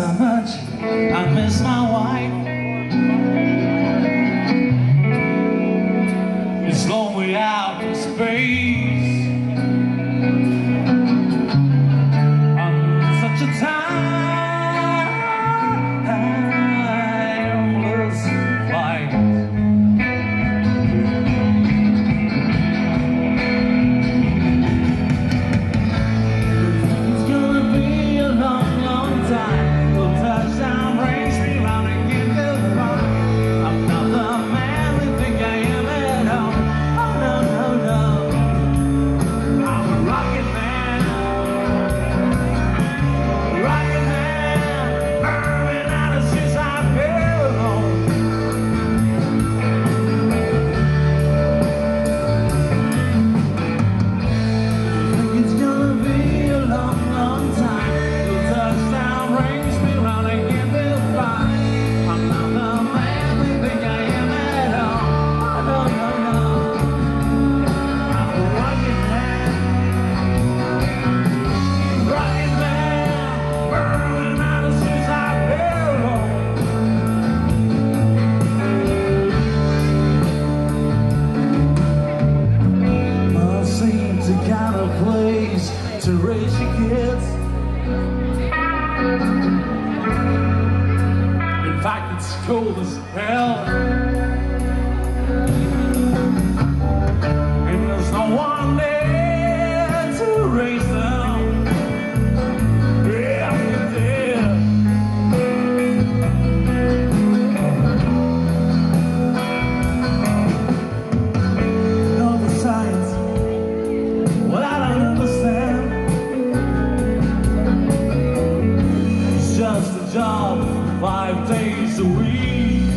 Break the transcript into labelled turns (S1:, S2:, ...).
S1: so much. I miss my wife. In fact, it's cold as hell. job five days a week.